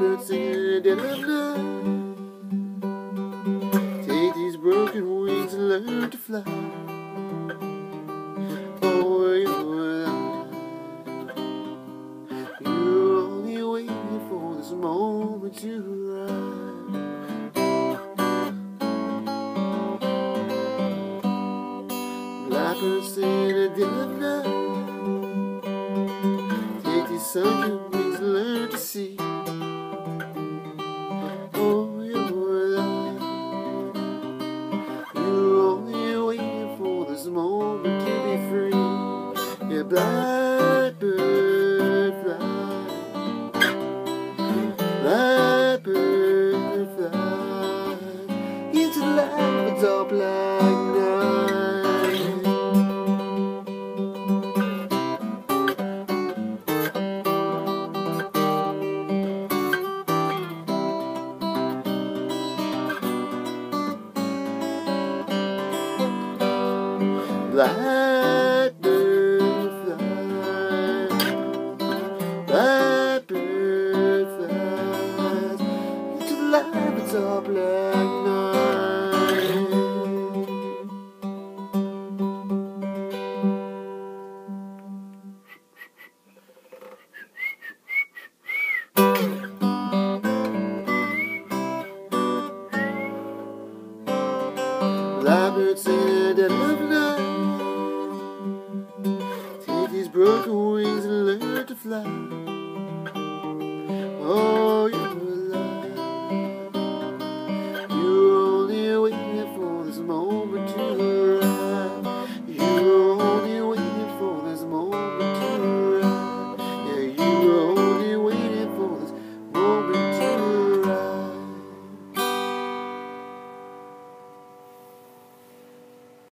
Blackbird singing dead of night. Take these broken wings and learn to fly. Oh, you're. You're only waiting for this moment to arrive. Blackbird singing dead night. Take these sunken wings and learn to see. Blackbird fly. Blackbird fly. Into the light black night. Blackbird flies into the light of a black night. Blackbird singing at love night. To fly. Oh,